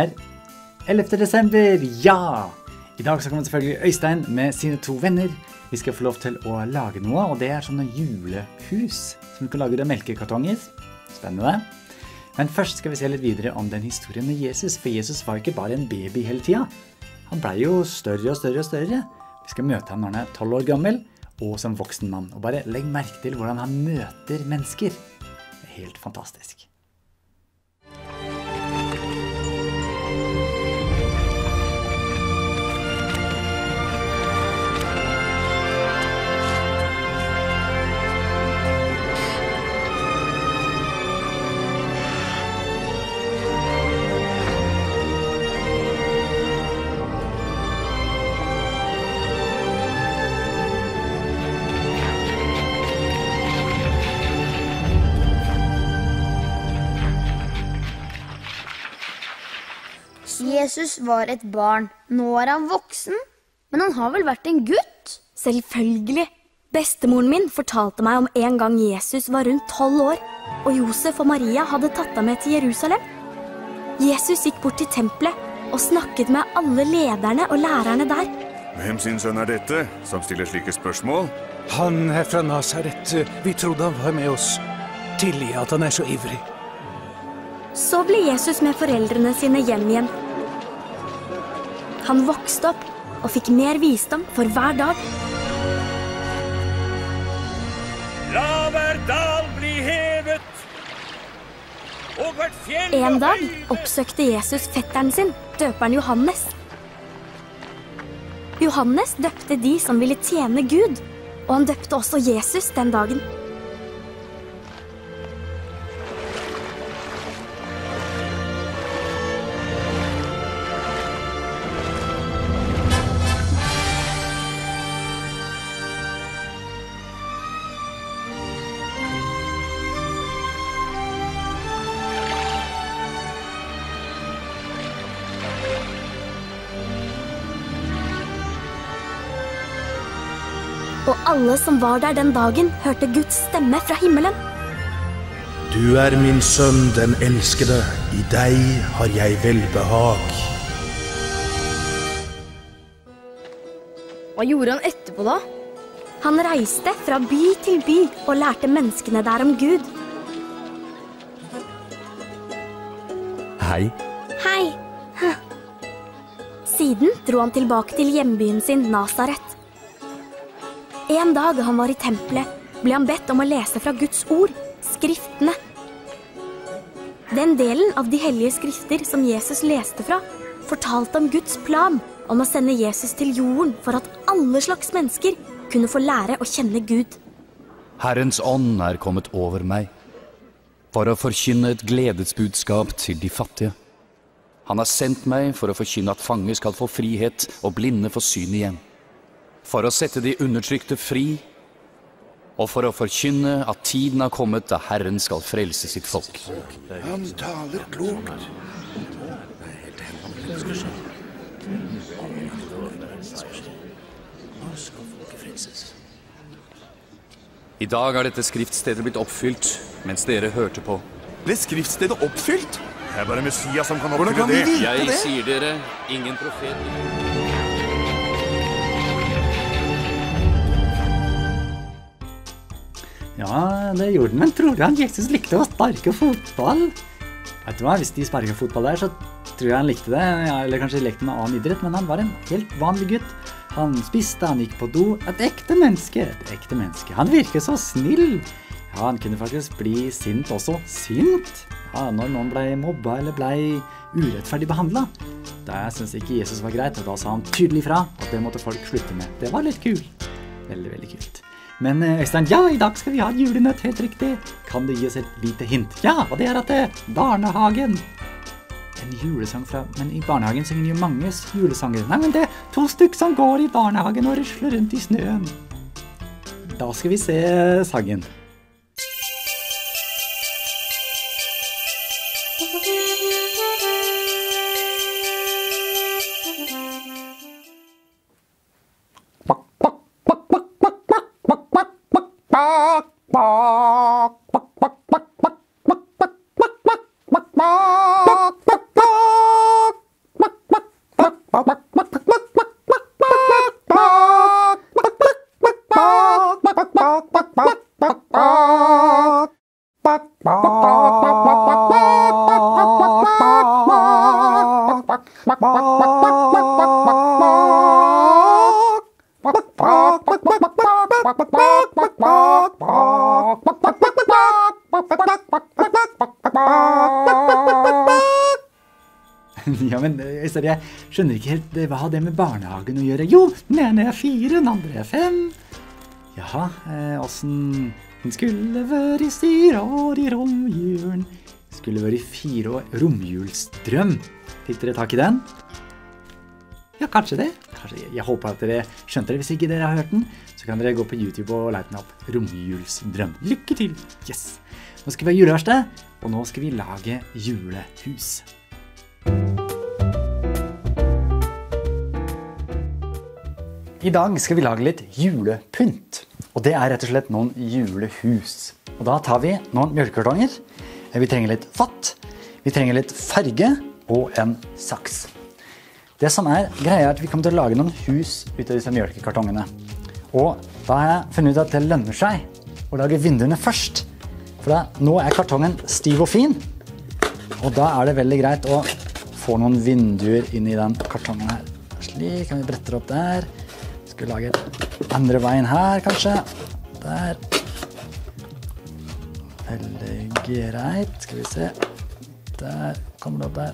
er 11. desember, ja! I dag så kommer selvfølgelig Øystein med sine to venner. Vi skal få lov til å lage noe, og det er sånne julehus som du kan lage av melkekartonger. Spennende. Men først skal vi se litt videre om den historien med Jesus, for Jesus var ikke bare en baby hele tida. Han blei jo større og større og større. Vi skal møte ham når han er tolv år gammel, og som voksen mann. Og bare legg merke til hvordan han møter mennesker. Det er helt fantastisk. Bye. Jesus var et barn. Nå er han voksen. Men han har vel vært en gutt? Selvfølgelig. Bestemoren min fortalte meg om en gang Jesus var rundt tolv år, og Josef og Maria hadde tatt ham med til Jerusalem. Jesus gikk bort til tempelet og snakket med alle lederne og lærerne der. Hvem sin sønn er dette, som stiller slike spørsmål? Han er fra Nasaret. Vi trodde han var med oss. Tilgi at han er så ivrig. Så ble Jesus med foreldrene sine hjem igjen. Han vokste opp og fikk mer visdom for hver dag. La hver dal bli hevet, og hvert fjell En dag oppsøkte Jesus fetteren sin, døperen Johannes. Johannes døpte de som ville tjene Gud, og han døpte også Jesus den dagen. Og alle som var der den dagen, hørte Guds stemme fra himmelen. Du er min sønn, den elskede. I deg har jeg velbehag. Hva gjorde han etterpå, da? Han reiste fra by til by og lærte menneskene der om Gud. Hei. Hei! Siden dro han tilbake til hjembyen sin, Nasaret. En dag han var i tempelet, ble han bedt om å lese fra Guds ord, skriftene. Den delen av de hellige skrifter som Jesus leste fra, fortalte om Guds plan om å sende Jesus til jorden for at alle slags mennesker kunne få lære å kjenne Gud. Herrens ånd er kommet over meg for å forkynne et gledesbudskap til de fattige. Han har sendt meg for å forkynne at fanger skal få frihet og blinde få syn igjen. For å sette de undertrykte fri, og for å forkynne at tiden har kommet da Herren skal frelse sitt folk. Han taler klokt. I dag er dette skriftstedet blitt oppfylt mens dere hørte på. Ble skriftstedet oppfylt? Det er bare Messias som kan oppfylle kan det. Jeg sier dere, ingen profet Ja, det gjorde han. men tror du han Jesus likte å sparke fotball? Vet du hva, Hvis de sparker fotball der, så tror jeg han likte det. Eller kanskje lekte med annen idrett, men han var en helt vanlig gutt. Han spiste, han gikk på do. Et ekte menneske. Et ekte menneske. Han virker så snill. Ja, han kunne faktisk bli sint også. Sint? Ja, når noen ble mobba eller ble urettferdig behandla. Det syntes ikke Jesus var greit, og da sa han tydelig fra at det måtte folk slutte med. Det var litt kult. Veldig, veldig kult. Men eh, Øystein, ja, i dag skal vi ha julenøtt, helt riktig. Kan du gi oss et lite hint? Ja, og det er at det er Barnehagen. En julesang fra Men i barnehagen synger jo mange julesanger. Nei, men det er to stykk som går i barnehagen og rusler rundt i snøen. Da skal vi se sangen. 八 Ja, men eh, Øystein, jeg skjønner ikke helt eh, hva har det med barnehagen å gjøre. Jo, den ene er fire, den andre er fem. Jaha, eh, åssen Den skulle vært i år i romjulen. Skulle vært fire år romjulsdrøm. Fikk dere tak i den? Ja, kanskje det. Kanskje, jeg håper at dere skjønte det. Hvis ikke dere har hørt den, så kan dere gå på YouTube og lete den opp. Romjulsdrøm. Lykke til! Yes! Nå skal vi ha juleverksted, og nå skal vi lage julehus. I dag skal vi lage litt julepynt. Og det er rett og slett noen julehus. Og da tar vi noen mjølkekartonger. Vi trenger litt fatt. Vi trenger litt farge og en saks. Det som er greia er at Vi kommer til å lage noen hus ut av disse mjølkekartongene. Og da har jeg funnet ut at det lønner seg å lage vinduene først. For da, nå er kartongen stiv og fin. Og da er det veldig greit å få noen vinduer inn i den kartongen her. Slik kan vi brette det opp der. Skal vi lage et andre veien her, kanskje. Der. Veldig greit. Skal vi se. Der kommer det opp der.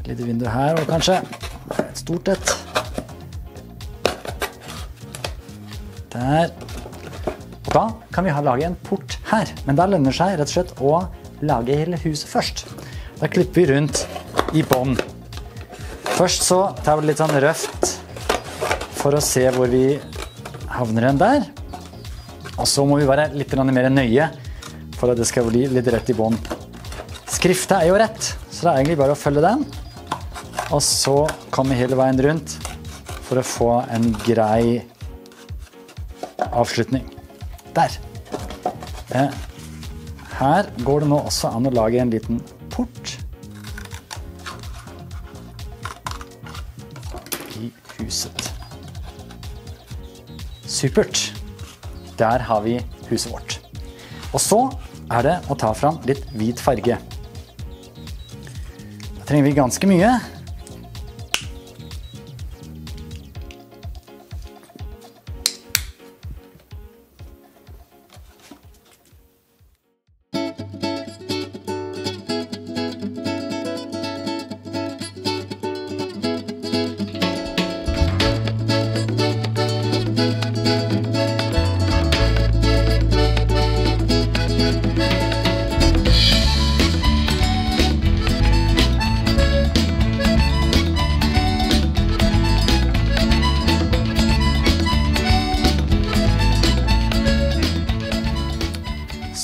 Et lite vindu her òg, kanskje. Et stort et. Der. Da kan vi lage en port her. Men da lønner det seg rett og slett å lage hele huset først. Da klipper vi rundt i bånn. Først så tar vi det litt sånn røft for å se hvor vi havner igjen der. Og så må vi være litt mer nøye for at det skal bli litt rett i bånn. Skriftet er jo rett, så det er egentlig bare å følge den. Og så komme hele veien rundt for å få en grei avslutning. Der. Eh, her går det nå også an å lage en liten Supert. Der har vi huset vårt. Og så er det å ta fram litt hvit farge. Da trenger vi ganske mye.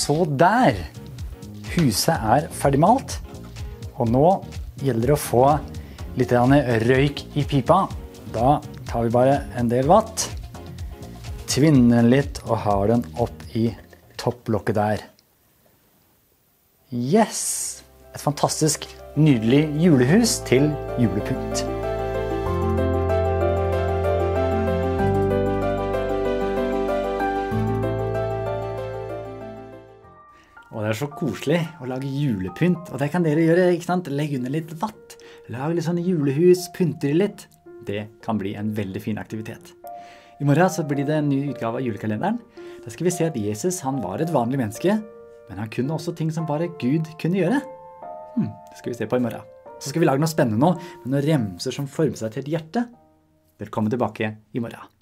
Så der. Huset er ferdigmalt. Og nå gjelder det å få litt røyk i pipa. Da tar vi bare en del vatt. Tvinner den litt og har den opp i topplokket der. Yes! Et fantastisk nydelig julehus til julepynt. Er så koselig å lage julepynt. Og det kan dere gjøre. ikke sant? Legg under litt vatt. Lag litt sånne julehus. Pynter litt. Det kan bli en veldig fin aktivitet. I morgen så blir det en ny utgave av julekalenderen. Da skal vi se at Jesus han var et vanlig menneske, men han kunne også ting som bare Gud kunne gjøre. Hmm, det skal vi se på i morgen. Så skal vi lage noe spennende nå, med noen remser som former seg til et hjerte. Velkommen tilbake i morgen.